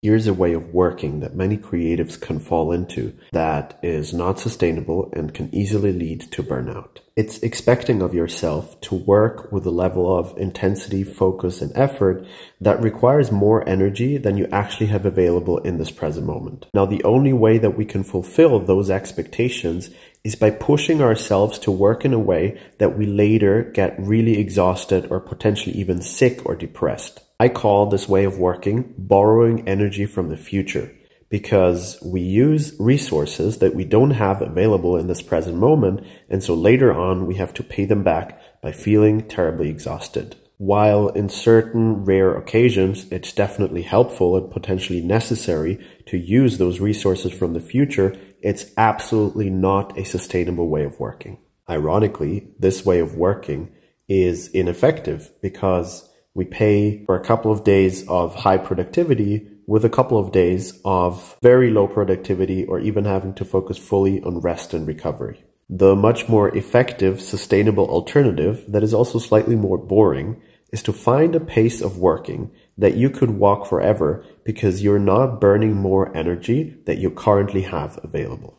Here's a way of working that many creatives can fall into that is not sustainable and can easily lead to burnout. It's expecting of yourself to work with a level of intensity, focus, and effort that requires more energy than you actually have available in this present moment. Now, the only way that we can fulfill those expectations is by pushing ourselves to work in a way that we later get really exhausted or potentially even sick or depressed. I call this way of working borrowing energy from the future because we use resources that we don't have available in this present moment. And so later on, we have to pay them back by feeling terribly exhausted. While in certain rare occasions, it's definitely helpful and potentially necessary to use those resources from the future, it's absolutely not a sustainable way of working. Ironically, this way of working is ineffective because we pay for a couple of days of high productivity with a couple of days of very low productivity or even having to focus fully on rest and recovery. The much more effective, sustainable alternative that is also slightly more boring is to find a pace of working that you could walk forever because you're not burning more energy that you currently have available.